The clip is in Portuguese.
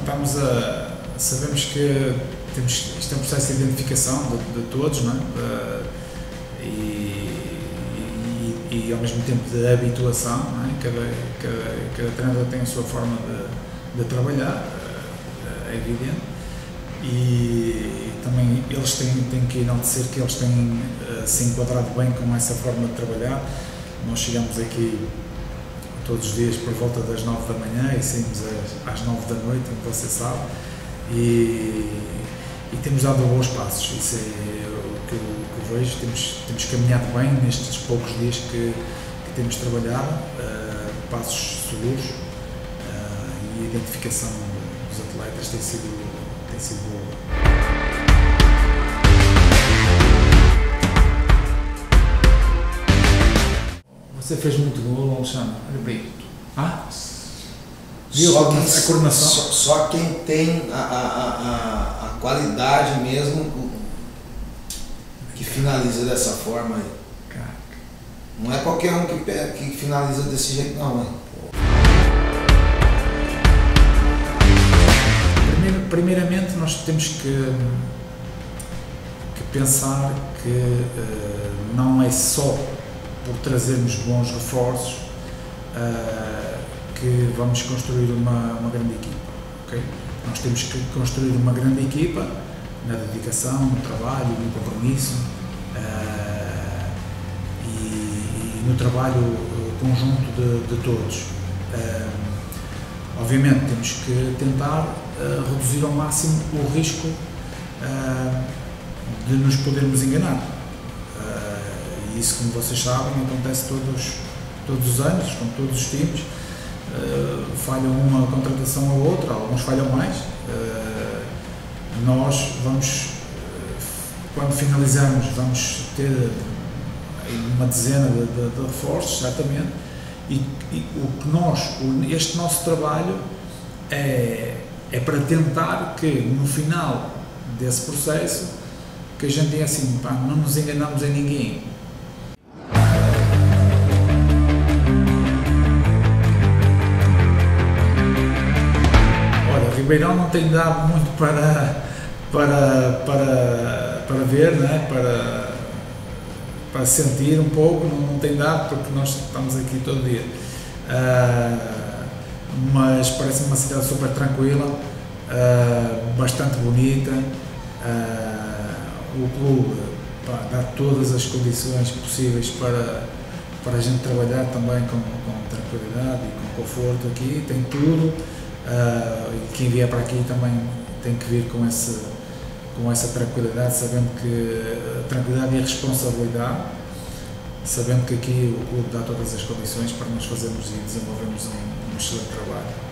estamos a. Sabemos que temos, isto é um processo de identificação de, de todos, não é? Uh, e, e, e, ao mesmo tempo de habituação, não é? cada, cada, cada treinador tem a sua forma de, de trabalhar, uh, é evidente, e também eles têm, têm que enaltecer que eles têm uh, se enquadrado bem com essa forma de trabalhar. Nós chegamos aqui todos os dias por volta das 9 da manhã e saímos às, às 9 da noite, como você sabe, e, e temos dado bons passos. Isso é o que eu, que eu vejo. Temos, temos caminhado bem nestes poucos dias que, que temos trabalhado, uh, passos seguros uh, e a identificação dos atletas tem sido, tem sido boa. Você fez muito gol, Alexandre. Olha bem. Ah? Viu só quem, a? Só, só, quem tem a, a, a, a, qualidade mesmo que finaliza dessa forma aí. Não é qualquer um que, que finaliza desse jeito não, hein? primeiramente nós temos que, que pensar que uh, não é só por trazermos bons reforços, uh, que vamos construir uma, uma grande equipa. Okay? Nós temos que construir uma grande equipa na dedicação, no trabalho, no compromisso uh, e, e, no trabalho conjunto de, de todos. Uh, obviamente temos que tentar reduzir ao máximo o risco de nos podermos enganar isso, como vocês sabem, acontece todos, todos os anos, com todos os times. Uh, falham uma contratação ou outra, alguns falham mais. Uh, nós vamos, quando finalizarmos, vamos ter uma dezena de, de, de reforços, certamente. E, e, o que nós, este nosso trabalho é, é para tentar que no final desse processo que a gente diga assim, pá, não nos enganamos em ninguém, Ribeirão não tem dado muito para, para, para, para ver, né? para, para sentir um pouco, não, não tem dado porque nós estamos aqui todo dia. Uh, mas parece uma cidade super tranquila, uh, bastante bonita. Uh, o clube pá, dá todas as condições possíveis para, para a gente trabalhar também com, com tranquilidade e com conforto aqui, tem tudo. Uh, quem vier para aqui também tem que vir com, esse, com essa tranquilidade, sabendo que a tranquilidade e responsabilidade, sabendo que aqui o clube dá todas as condições para nós fazermos e desenvolvermos um, um excelente trabalho.